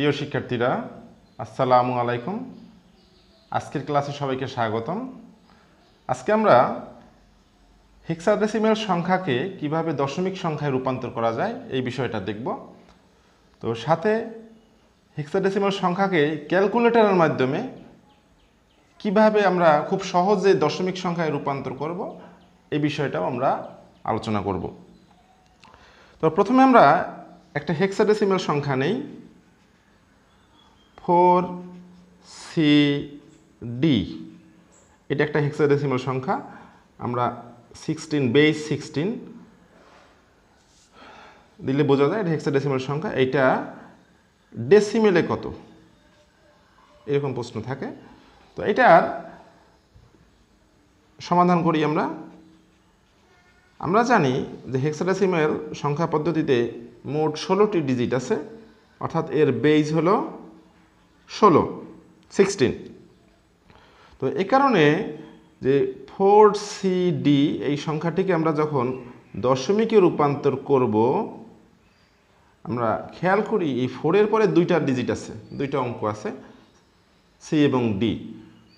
প্রিয় শিক্ষার্থীরা, আসসালামু আলাইকুম। আজকের ক্লাসে সবাইকে স্বাগতম। আজকে আমরা হেক্সাডেসিমেল সংখ্যাকে কীভাবে দশমিক সংখ্যায় রূপান্তর করা যায় এই বিষয়টা দেখব। তো সাথে হেক্সাডেসিমেল সংখ্যাকে ক্যালকুলেটরের মাধ্যমে কীভাবে আমরা খুব সহজে দশমিক সংখ্যায় রূপান্তর করব এই বিষয়টাও আমরা আলোচনা করব। তো প্রথমে আমরা একটা হেক্সাডেসিমেল সংখ্যা নেই। Four C D. এটা একটা হেক্সাডেসিমাল সংখ্যা। আমরা সিক্সটিন বেস সিক্সটিন দিলে বোঝা যায় এটা হেক্সাডেসিমাল সংখ্যা। এইটা ডেসিমেলে কত? এরকম প্রশ্ন থাকে। তো এটার সমাধান করি আমরা। আমরা জানি যে হেক্সাডেসিমেল সংখ্যা পদ্ধতিতে মোট ষোলোটি ডিজিট আছে। অর্থাৎ এর বেজ হলো ষোলো সিক্সটিন তো এ কারণে যে ফোর সি ডি এই সংখ্যাটিকে আমরা যখন দশমিকে রূপান্তর করব, আমরা খেয়াল করি এই ফোরের পরে দুইটা ডিজিট আছে, দুইটা অঙ্ক আছে সি এবং ডি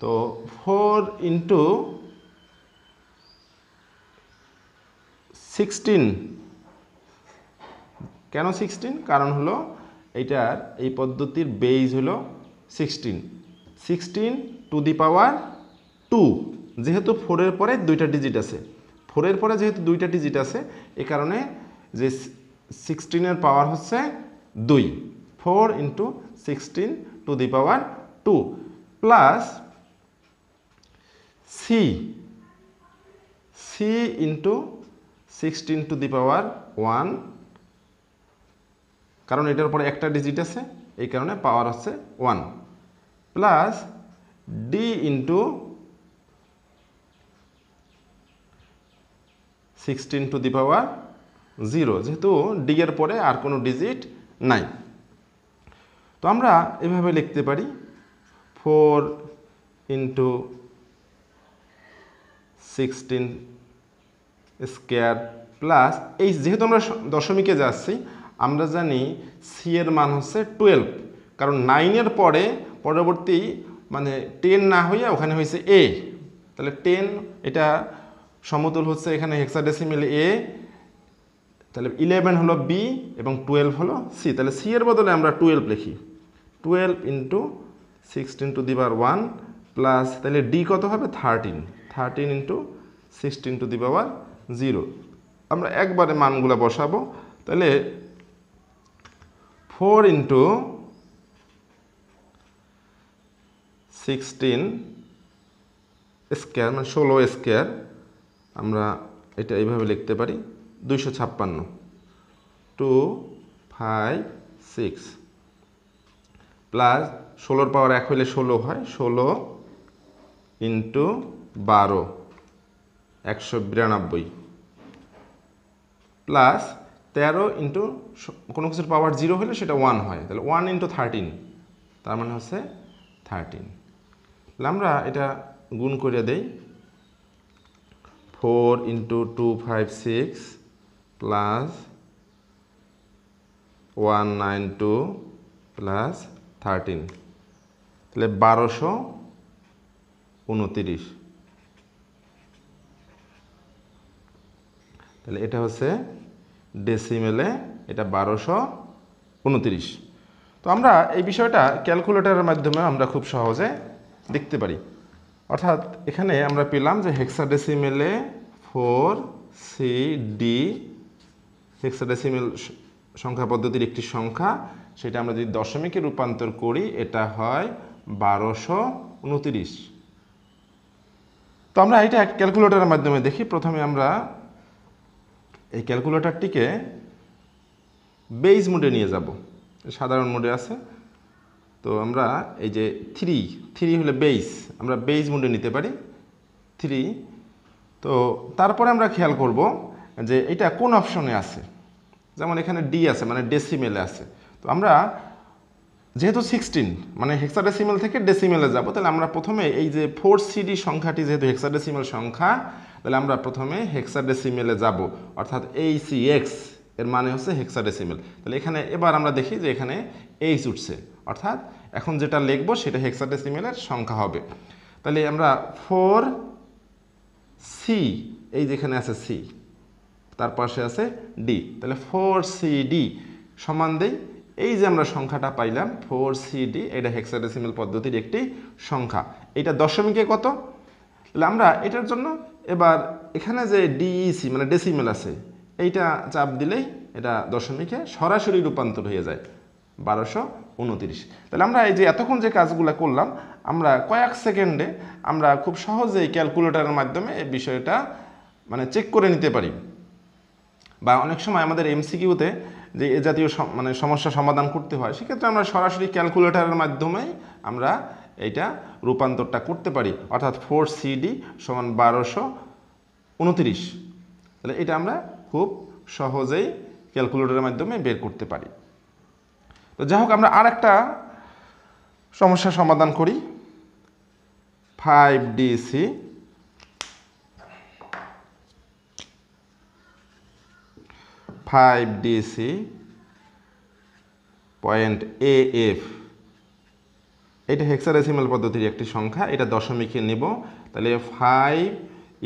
তো ফোর ইন্টু সিক্সটিন কেন সিক্সটিন কারণ হলো এইটার এই পদ্ধতির বেইজ হলো sixteen sixteen to the power two যেহেতু ফোরের পরে দুইটা ডিজিট আছে। ফোরের পরে যেহেতু দুইটা ডিজিট আছে, এ কারণে যে সিক্সটিনের পাওয়ার হচ্ছে দুই। Four into sixteen to the power two plus C C into sixteen to the power one কারণ এটার পরে একটা ডিজিট আছে, এই কারণে পাওয়ার হচ্ছে one plus D into sixteen to the power zero. যেহেতু ডি এর পরে আর কোনো ডিজিট নাই। তো আমরা এভাবে লিখতে পারি four into sixteen square plus এই যেহেতু আমরা দশমিকে যাচ্ছি, আমরা জানি সি এর মান হচ্ছে টুয়েলভ। কারণ নাইনের পরে পরবর্তী মানে টেন না হইয়া ওখানে হয়েছে এ তাহলে টেন এটা সমতুল হচ্ছে এখানে হেক্সাডেসিমেল এ তাহলে ইলেভেন হলো বি এবং টুয়েলভ হলো সি তাহলে সি এর বদলে আমরা টুয়েলভ লিখি। টুয়েলভ ইন্টু সিক্সটিন টু দিবার ওয়ান প্লাস তাহলে ডি কত হবে? Thirteen thirteen into sixteen to the power zero আমরা একবারে মানগুলো বসাবো। তাহলে ফোর ইন্টু সিক্সটিন স্কোয়ার মানে ষোলো স্কোয়ার আমরা এটা এইভাবে লিখতে পারি, দুইশো ছাপ্পান্ন। টু ফাইভ সিক্স প্লাস ষোলোর পাওয়ার এক হইলে ষোলো হয়, ষোলো ইন্টু বারো, একশো বিরানব্বই। প্লাস তেরো ইন্টু কোনো কিছুর পাওয়ার জিরো হলে সেটা ওয়ান হয়, তাহলে ওয়ান ইন্টু থার্টিন তার মানে হচ্ছে থার্টিন আমরা এটা গুণ করে দেই four into two five six plus one nine two plus thirteen. তাহলে বারোশো উনতিরিশ। তাহলে এটা হচ্ছে ডেসিমেলে এটা বারোশো উনতিরিশ। তো আমরা এই বিষয়টা ক্যালকুলেটরের মাধ্যমে আমরা খুব সহজে দেখতে পারি। অর্থাৎ এখানে আমরা পেলাম যে হেক্সাডেসিমেলে ফোর সি ডি হেক্সাডেসিমেল সংখ্যা পদ্ধতির একটি সংখ্যা। সেটা আমরা যদি দশমিকে রূপান্তর করি, এটা হয় বারোশো উনতিরিশ। তো আমরা এটা ক্যালকুলেটরের মাধ্যমে দেখি। প্রথমে আমরা এই ক্যালকুলেটরটিকে বেইজ মোডে নিয়ে যাব। সাধারণ মোডে আছে। তো আমরা এই যে থ্রি থ্রি হলে বেস আমরা বেজ মোডে নিতে পারি থ্রি তো তারপরে আমরা খেয়াল করব যে এটা কোন অপশনে আছে। যেমন এখানে ডি আছে মানে ডেসিমেলে আছে। তো আমরা যেহেতু সিক্সটিন মানে হেক্সাডেসিমেল থেকে ডেসিমেলে যাব, তাহলে আমরা প্রথমে এই যে ফোর সিডি সংখ্যাটি যেহেতু হেক্সাডেসিমেল সংখ্যা, তাহলে আমরা প্রথমে হেক্সাডেসিমেলে যাব। অর্থাৎ এই সি এক্সের মানে হচ্ছে হেক্সাডেসিমেল তাহলে এখানে এবার আমরা দেখি যে এখানে এইচ উঠছে। অর্থাৎ এখন যেটা লিখব সেটা হেক্সাডেসিমেলের সংখ্যা হবে। তাহলে আমরা ফোর সি এই যেখানে আছে সি তার পাশে আছে ডি তাহলে ফোর সি ডি সমান দেই। এই যে আমরা সংখ্যাটা পাইলাম ফোর সি ডি এটা হেক্সাডেসিমেল পদ্ধতির একটি সংখ্যা। এটা দশমিকে কত? তাহলে আমরা এটার জন্য এবার এখানে যে ডিইসি মানে ডেসিমেল আছে, এইটা চাপ দিলেই এটা দশমিকে সরাসরি রূপান্তর হয়ে যায়। বারোশো উনতিরিশ। তাহলে আমরা এই যে এতক্ষণ যে কাজগুলো করলাম, আমরা কয়েক সেকেন্ডে আমরা খুব সহজেই ক্যালকুলেটরের মাধ্যমে এই বিষয়টা মানে চেক করে নিতে পারি। বা অনেক সময় আমাদের এমসিকিউতে যে এ জাতীয় মানে সমস্যা সমাধান করতে হয়, সেক্ষেত্রে আমরা সরাসরি ক্যালকুলেটরের মাধ্যমেই আমরা এইটা রূপান্তরটা করতে পারি। অর্থাৎ ফোর সিডি সমান বারোশো উনত্রিশ। তাহলে এটা আমরা খুব সহজেই ক্যালকুলেটরের মাধ্যমে বের করতে পারি। তো যাই হোক, আমরা আর একটা সমস্যা সমাধান করি। Five D C five D C point A F এটা হেক্সাডেসিমাল পদ্ধতির একটি সংখ্যা, এটা দশমিকে নেব। তাহলে ফাইভ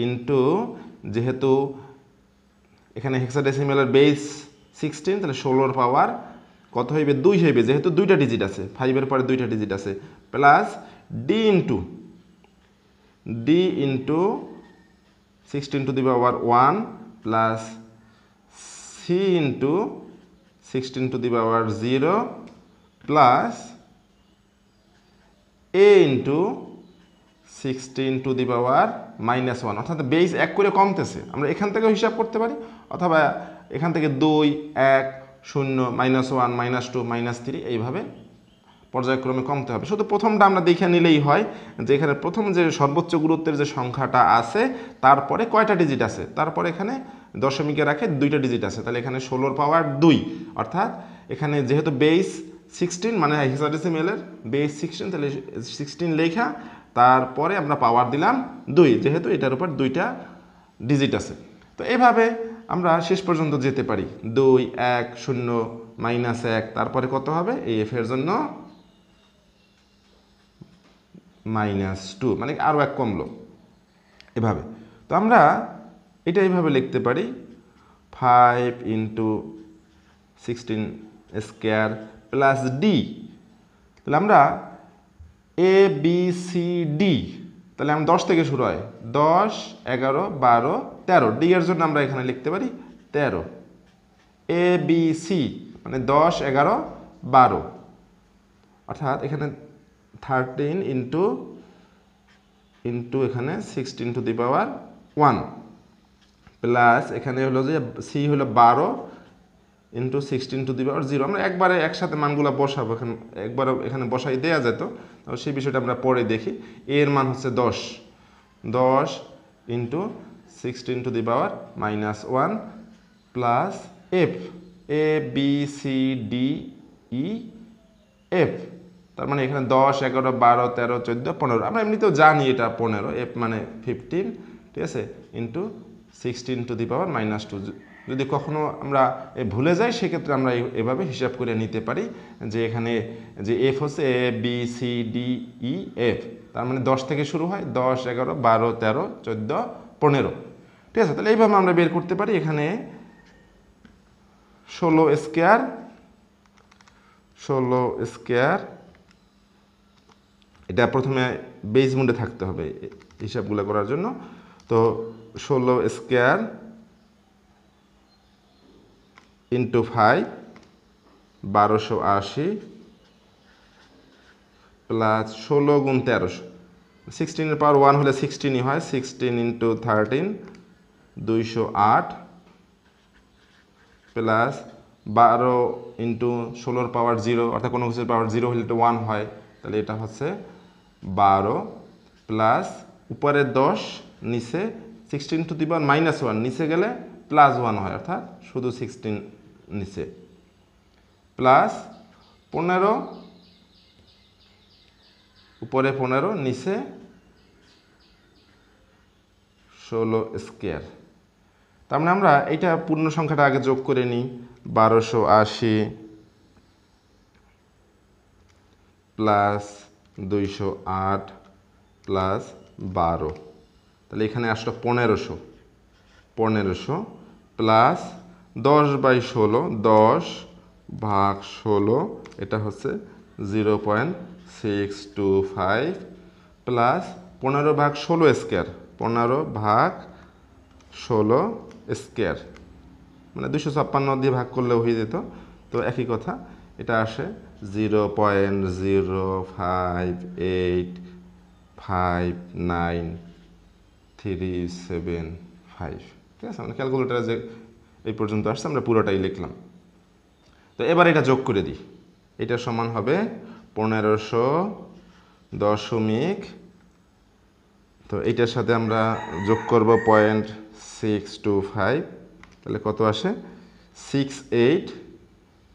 ইন্টু যেহেতু এখানে হেক্সাডেসিমালের বেস সিক্সটিন তাহলে ষোলোর পাওয়ার কত হইবে? দুই হইবে, যেহেতু দুইটা ডিজিট আছে। ফাইভের পরে দুইটা ডিজিট আছে। Plus D into D into sixteen to the power one plus C into sixteen to the power zero plus A into sixteen to the power minus one অর্থাৎ বেস এক করে কমতেছে। আমরা এখান থেকেও হিসাব করতে পারি, অথবা এখান থেকে দুই, এক শূন্য minus one minus two minus three এইভাবে পর্যায়ক্রমে কমতে হবে। শুধু প্রথমটা আমরা দেখে নিলেই হয় যে এখানে প্রথম যে সর্বোচ্চ গুরুত্বের যে সংখ্যাটা আছে, তারপরে কয়টা ডিজিট আছে? তারপরে এখানে দশমিকে রাখে দুইটা ডিজিট আছে। তাহলে এখানে ষোলোর পাওয়ার দুই। অর্থাৎ এখানে যেহেতু বেস সিক্সটিন মানে হেক্সাডেসিমেলের বেস সিক্সটিন তাহলে সিক্সটিন লেখা, তারপরে আমরা পাওয়ার দিলাম দুই। যেহেতু এটার উপর দুইটা ডিজিট আছে। তো এভাবে আমরা শেষ পর্যন্ত যেতে পারি। দুই, এক, শূন্য, মাইনাস এক। তারপরে কত হবে? এই এফ এর জন্য মাইনাস টু। মানে আরও এক কমলো। এভাবে। তো আমরা এটা এইভাবে লিখতে পারি। Five into sixteen square plus D. তাহলে আমরা এ বি সি ডি তাহলে আমরা দশ থেকে শুরু হয়। দশ, এগারো, বারো, তেরো। ডি এর জন্য আমরা এখানে লিখতে পারি তেরো। এ বি সি মানে দশ, এগারো, বারো। অর্থাৎ এখানে থার্টিন ইন্টু ইন্টু এখানে sixteen to the power one plus এখানে হলো যে সি হলো বারো into sixteen to the power zero আমরা একবারে একসাথে মানগুলো বসাবো, এখানে একবারে এখানে বসাই দেওয়া যেত, তো সেই বিষয়টা আমরা পরে দেখি। A এর মান হচ্ছে দশ। দশ into sixteen to the power minus one plus F A B C D E F তার মানে এখানে দশ, এগারো, বারো, তেরো, চোদ্দ, পনেরো। আমরা এমনিতেও জানি এটা পনেরো। এফ মানে ফিফটিন ঠিক আছে? Into sixteen to the power minus two যদি কখনো আমরা ভুলে যাই, সেক্ষেত্রে আমরা এভাবে হিসাব করে নিতে পারি যে এখানে যে এফ হচ্ছে A B C D E F তার মানে দশ থেকে শুরু হয়, দশ, এগারো, বারো, তেরো, চোদ্দ, পনেরো। ঠিক আছে? তাহলে এইভাবে আমরা বের করতে পারি। এখানে ষোলো স্কোয়ার ষোলো স্কোয়ার, এটা প্রথমে বেজ মুডে থাকতে হবে হিসাবগুলো করার জন্য। তো ষোলো স্কোয়ার ইন্টু ফাইভ বারোশো আশি প্লাস ষোলো গুণ তেরোশো। সিক্সটিনের পাওয়ার ওয়ান হলে সিক্সটিনই হয় সিক্সটিন ইন্টু থার্টিন দুইশো আট প্লাস বারো ইন্টু ষোলোর পাওয়ার জিরো অর্থাৎ কোনো কিছুর পাওয়ার জিরো হলে তো ওয়ান হয়, তাহলে এটা হচ্ছে বারো প্লাস উপরে দশ, নিচে sixteen to the power minus one নিচে গেলে প্লাস ওয়ান হয়, অর্থাৎ শুধু সিক্সটিন নিচে। প্লাস পনেরো, উপরে পনেরো, নিচে ষোলো স্কোয়ার। তার মানে আমরা এটা পূর্ণ সংখ্যাটা আগে যোগ করে নিই, বারোশো আশি প্লাস দুইশো আট প্লাস বারো। তাহলে এখানে আসলো পনেরোশো পনেরোশো প্লাস দশ বাই ষোলো, দশ ভাগ ষোলো, এটা হচ্ছে zero point six two five plus পনেরো ভাগ ষোলো স্কোয়ার, পনেরো ভাগ ষোলো স্কোয়ার। মানে দুশো ছাপ্পান্ন দিয়ে ভাগ করলেও হয়ে যেত। তো একই কথা, এটা আসে zero point zero five eight five nine three seven five. ঠিক আছে? মানে ক্যালকুলেটারে যে এই পর্যন্ত আসছে, আমরা পুরোটাই লিখলাম। তো এবার এটা যোগ করে দিই। এটা সমান হবে পনেরোশো দশমিক, তো এইটার সাথে আমরা যোগ করব পয়েন্ট সিক্স টু ফাইভ। তাহলে কত আসে? সিক্স এইট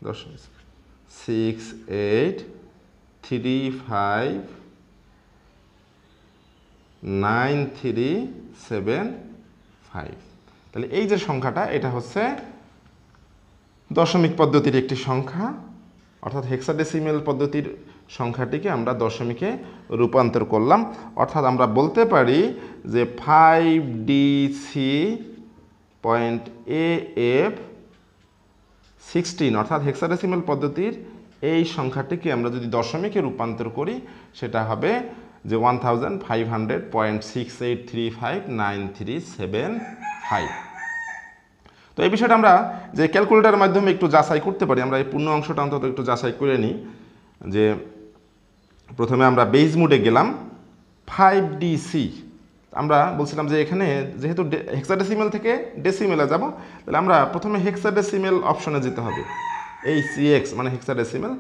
দশমিক six eight three five nine three seven five. তাহলে এই যে সংখ্যাটা, এটা হচ্ছে দশমিক পদ্ধতির একটি সংখ্যা, অর্থাৎ হেক্সাডেসিমেল পদ্ধতির সংখ্যাটিকে আমরা দশমিকে রূপান্তর করলাম। অর্থাৎ আমরা বলতে পারি যে five D C point A F sixteen অর্থাৎ হেক্সাডেসিমেল পদ্ধতির এই সংখ্যাটিকে আমরা যদি দশমিকে রূপান্তর করি, সেটা হবে যে one thousand five hundred point six eight three five nine three seven five তো এই বিষয়টা আমরা যে ক্যালকুলেটারের মাধ্যমে একটু যাচাই করতে পারি, আমরা এই পূর্ণ অংশটা অন্তত একটু যাচাই করে নিই যে প্রথমে আমরা বেজ মুডে গেলাম ফাইভ ডিসি আমরা বলছিলাম যে এখানে যেহেতু হেক্সাডেসিমেল থেকে ডেসিমেলে যাব, তাহলে আমরা প্রথমে হেক্সাডেসিমেল অপশনে যেতে হবে এইচ সি এক্স মানে হেক্সাডেসিমেল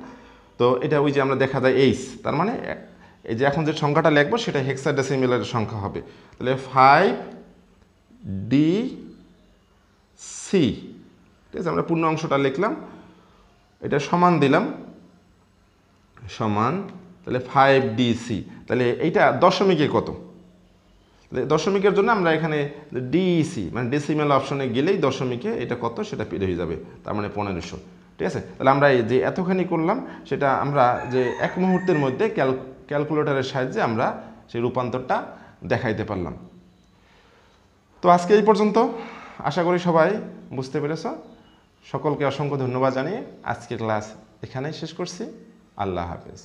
তো এটা ওই যে আমরা দেখা যায় এইচ তার মানে এই যে এখন যে সংখ্যাটা লিখব, সেটা হেক্সাডেসিমেলের সংখ্যা হবে। তাহলে ফাইভ ডি সি ঠিক আছে? আমরা পূর্ণ অংশটা লিখলাম। এটা সমান দিলাম। সমান, তাহলে ফাইভ ডিসি তাহলে এইটা দশমিকে কত? দশমিকের জন্য আমরা এখানে ডিসি মানে ডেসিমেল অপশনে গেলেই দশমিকে এটা কত? সেটা পেরে হয়ে যাবে, তার মানে পনেরোশো। ঠিক আছে? তাহলে আমরা এই যে এতখানি করলাম, সেটা আমরা যে এক মুহূর্তের মধ্যে ক্যাল ক্যালকুলেটরের সাহায্যে আমরা সেই রূপান্তরটা দেখাইতে পারলাম। তো আজকে এই পর্যন্ত। আশা করি সবাই বুঝতে পেরেছ। সকলকে অসংখ্য ধন্যবাদ জানিয়ে আজকের ক্লাস এখানেই শেষ করছি। আল্লাহ হাফেজ।